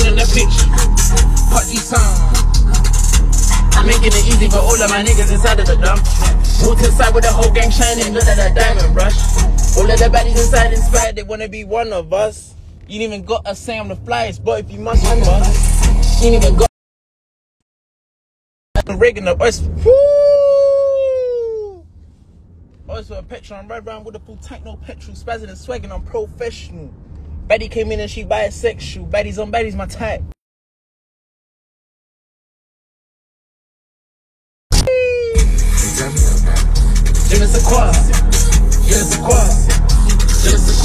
seen in the picture. Party song. I'm making it easy for all of my niggas inside of the dump. Walked inside with the whole gang shining, look at that diamond rush. All of the baddies inside inspired, they wanna be one of us. You ain't even got a say I'm the flyest, but if you must remember, you ain't even got the rig in the us. Also a petrol, I'm right around with a full tank, no petrol, spazzing and swagging, I'm professional. Betty came in and she bisexual. Betty's on Betty's my type. Quoi, je ne sais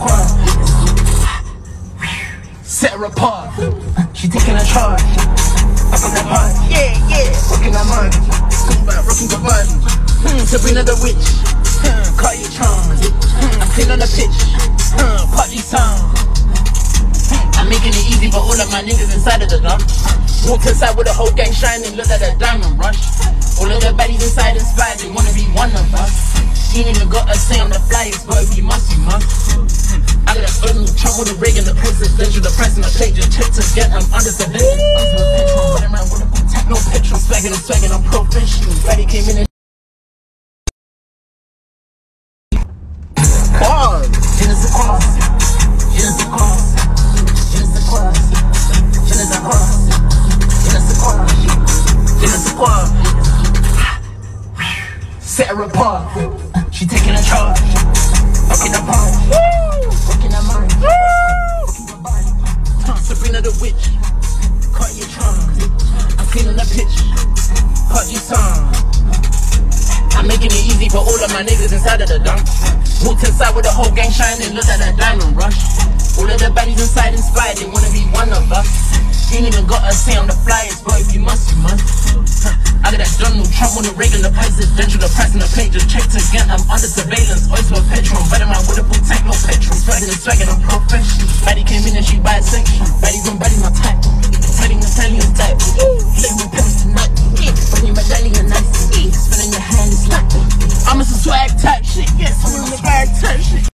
quoi. Set her apart, she taking a charge. Up on that part, yeah, yeah, rocking that mind, talking about rocking the body. Hmm, Sabrina the witch, call you hmm, I'm clean on the pitch, party song. I'm making it easy for all of my niggas inside of the dump. Walked inside with the whole gang shining, look at that diamond rush. All of the baddies inside inspired, they wanna be one of us. You ain't even got a say on the flyers, but if you must, you must. I got a burden, trouble rig and the presidential, the price and the page, just check to get, I'm under surveillance. I'm with a petrol, swagging and swagging, I'm professional. Betty came in and her apart, she taking a charge, fucking her part, fucking her mind, fucking her body. Sabrina the witch, caught your charm. I'm cleaning the pitch, party song. I'm making it easy for all of my niggas inside of the dump. Walked inside with the whole gang shining, look at that diamond rush. All of the baddies inside inspired, they wanna be one of us. You ain't even got a say on the flyers, but if you must, you must. I got that Donald Trump on the regular presidential, the price and the page, just check to get, I'm under surveillance. Oyster with petrol, better man with a full tank, no petrol. Swagging and swagging, I'm professional. Baddie came in and she bisexual. Baddies on baddies. promise a swag tech.